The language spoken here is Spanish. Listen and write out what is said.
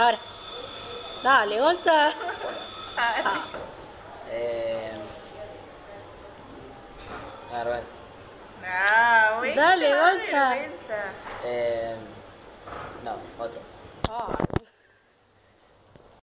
Ahora. Dale, Gonza. A ver. Ah, Eh. Garbanzo. No, güey. Dale, Gonza. Eh. No, otro. Ay,